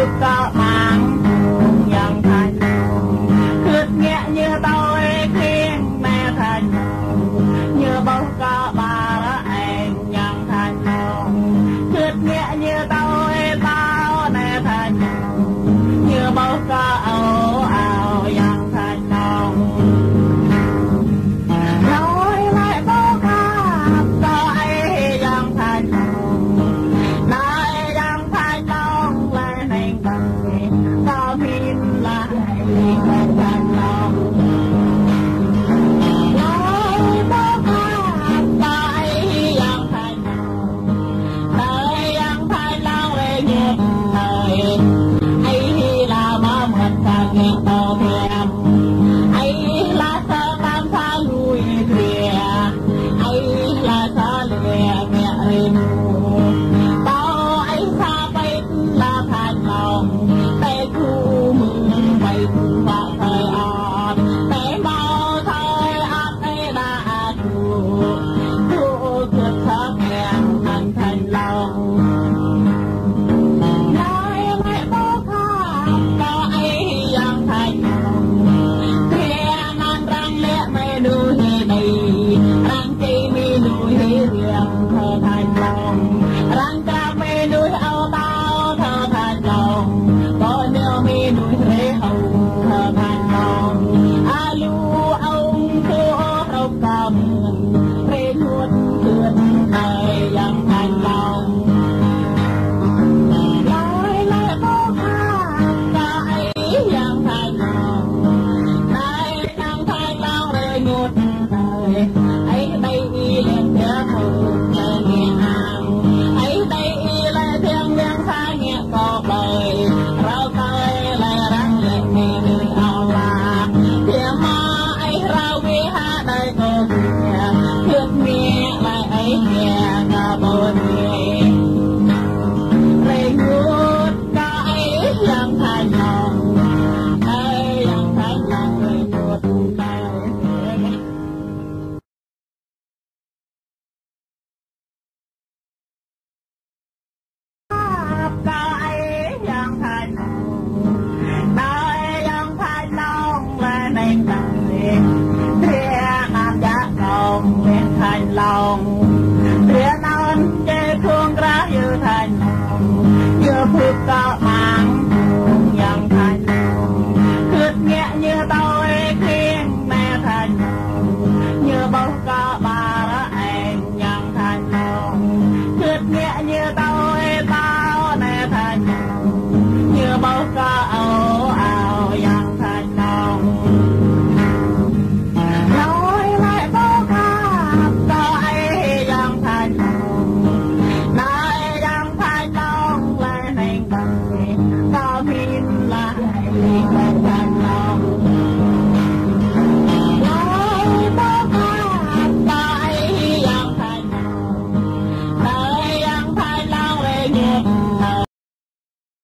ទឹកកលបានយ៉ាងថាគិតញាក់ញើដល់ like